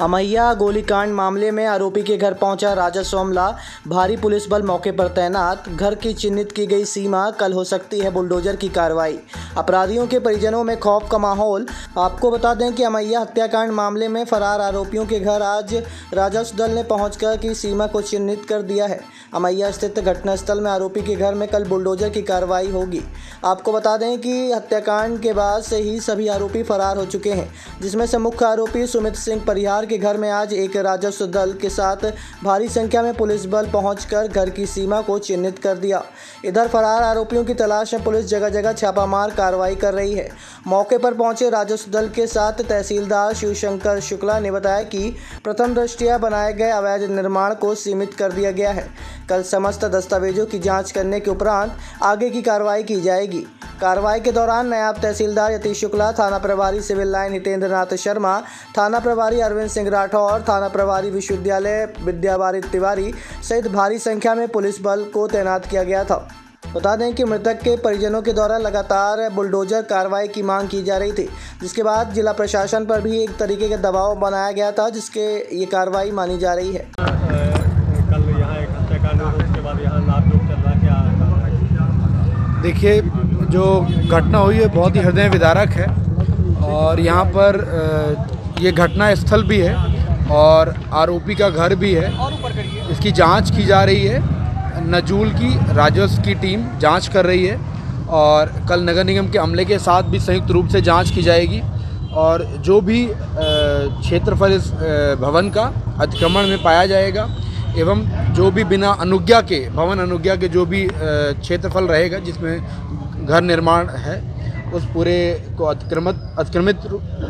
अमैया गोलीकांड मामले में आरोपी के घर पहुँचा राजा अमला भारी पुलिस बल मौके पर तैनात। घर की चिन्हित की गई सीमा कल हो सकती है बुलडोजर की कार्रवाई। अपराधियों के परिजनों में खौफ का माहौल। आपको बता दें कि अमैया हत्याकांड मामले में फरार आरोपियों के घर आज राजस्व दल ने पहुंचकर की सीमा को चिन्हित कर दिया है। अमैया स्थित घटनास्थल में आरोपी के घर में कल बुलडोजर की कार्रवाई होगी। आपको बता दें कि हत्याकांड के बाद से ही सभी आरोपी फरार हो चुके हैं, जिसमें से मुख्य आरोपी सुमित सिंह परिहार के घर में आज एक राजस्व दल के साथ भारी संख्या में पुलिस बल पहुंचकर घर की सीमा को चिन्हित कर दिया। इधर फरार आरोपियों की तलाश में पुलिस जगह जगह छापामार कार्रवाई कर रही है। मौके पर पहुँचे राजस्व दल के साथ तहसीलदार शिवशंकर शुक्ला ने बताया कि प्रथम दृष्टिया बनाए गए अवैध निर्माण को सीमित कर दिया गया है। कल समस्त दस्तावेजों की जाँच करने के उपरांत आगे की कार्रवाई की जाएगी। कार्रवाई के दौरान नायब तहसीलदार यतीश शुक्ला, थाना प्रभारी सिविल लाइन हितेंद्र नाथ शर्मा, थाना प्रभारी अरविंद सिंह राठौर, थाना प्रभारी विश्वविद्यालय विद्यावारी तिवारी सहित भारी संख्या में पुलिस बल को तैनात किया गया था। बता दें कि मृतक के परिजनों के द्वारा लगातार बुलडोजर कार्रवाई की मांग की जा रही थी जिसके बाद जिला प्रशासन पर भी एक तरीके का दबाव बनाया गया था जिसके ये कार्रवाई मानी जा रही है। कल यहाँ एक हत्याकांड उसके बाद यहाँ नापजोक चल रहा क्या देखिए जो घटना हुई है बहुत ही हृदय विदारक है और यहाँ पर ये घटना स्थल भी है और आरोपी का घर भी है। इसकी जाँच की जा रही है नजूल की राजस्व की टीम जाँच कर रही है और कल नगर निगम के अमले के साथ भी संयुक्त रूप से जाँच की जाएगी और जो भी क्षेत्रफल इस भवन का अतिक्रमण में पाया जाएगा एवं जो भी बिना अनुज्ञा के, भवन अनुज्ञा के जो भी क्षेत्रफल रहेगा जिसमें घर निर्माण है उस पूरे को अतिक्रमित अतिक्रमित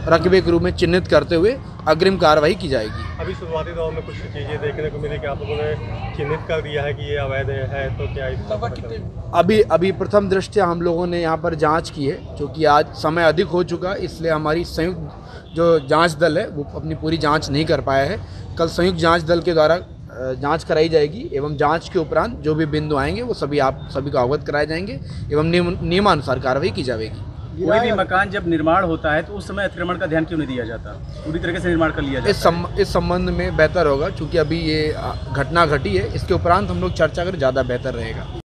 रकबे के रूप में चिन्हित करते हुए अग्रिम कार्रवाई की जाएगी। अभी शुरुआती दौर में कुछ चीज़ें देखने को मिली कि आप लोगों ने चिन्हित कर दिया है कि ये अवैध है तो क्या इस अभी अभी प्रथम दृष्टया हम लोगों ने यहाँ पर जाँच की है क्योंकि आज समय अधिक हो चुका इसलिए हमारी संयुक्त जो जाँच दल है वो अपनी पूरी जाँच नहीं कर पाया है। कल संयुक्त जाँच दल के द्वारा जाँच कराई जाएगी एवं जाँच के उपरांत जो भी बिंदु आएँगे वो सभी आप सभी को अवगत कराए जाएँगे एवं नियम नियमानुसार कार्रवाई की जाएगी। कोई भी मकान जब निर्माण होता है तो उस समय अतिक्रमण का ध्यान क्यों नहीं दिया जाता? पूरी तरीके से निर्माण कर लिया इस जाता सम, इस संबंध में बेहतर होगा क्योंकि अभी ये घटना घटी है इसके उपरांत हम लोग चर्चा कर ज़्यादा बेहतर रहेगा।